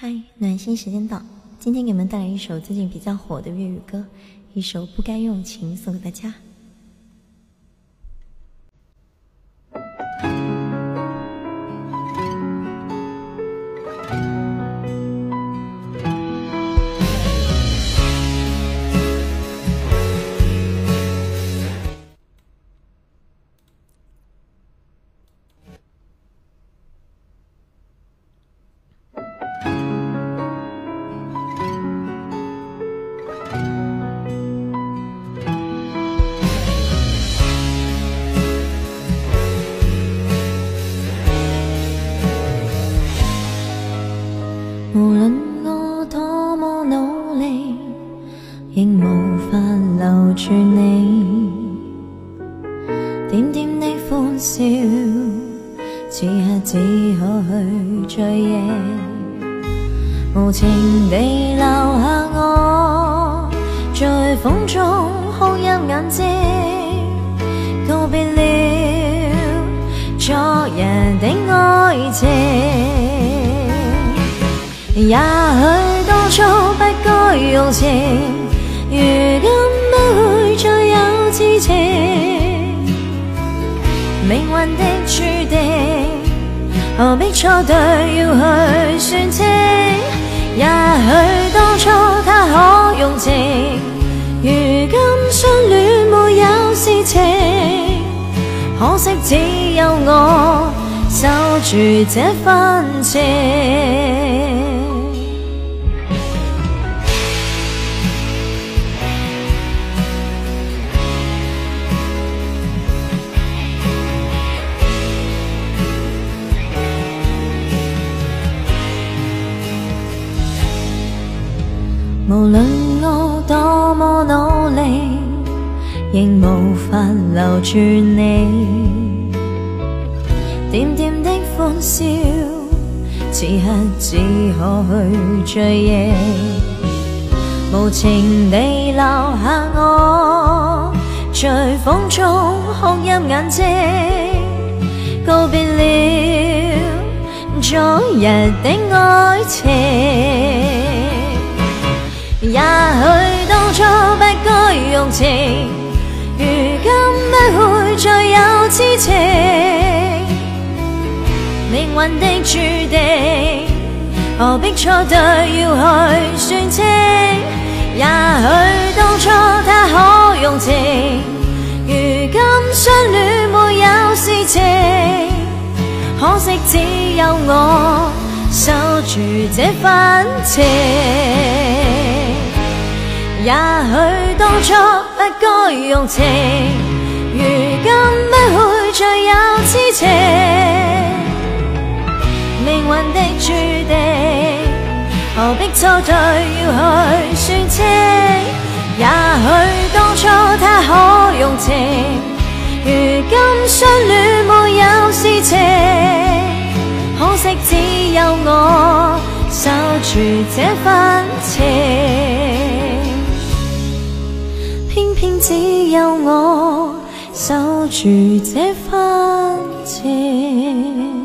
嗨，暖心时间到，今天给你们带来一首最近比较火的粤语歌，一首《不该用情》送给大家。住你。点点的欢笑，此刻只可去追忆。无情地留下我，在风中哭泣眼睛，告别了昨日的爱情。也许当初不该用情，如今情。命运的注定，何必错对要去算清？也许当初他可用情，如今相恋没有事情。可惜只有我守住这份情。无论我多么努力，仍无法留住你。点点的欢笑，此刻只可去追忆。无情地留下我，在风中哭泣眼睛，告别了昨日的爱情。情，如今不会再有痴情。命运的注定，何必错对要去算清？也许当初他可用情，如今相恋没有事情。可惜只有我守住这份情。也许当初不该用情，如今不会再有痴情。命运的注定，何必错对要去算清？也许当初他可用情，如今相恋没有事情。可惜只有我守住这份情。有我守住这份情。